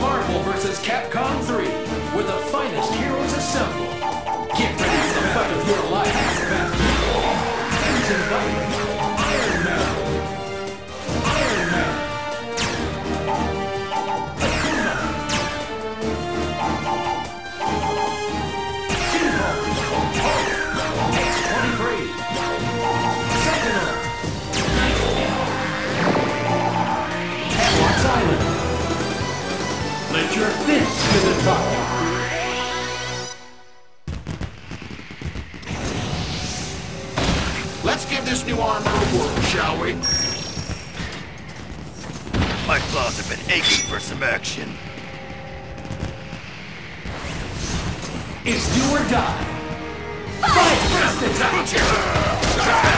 Marvel vs. Capcom 3, Let your fists to the top. Let's give this new armor a whirl, shall we? My claws have been aching for some action. It's do or die. Fight first attack.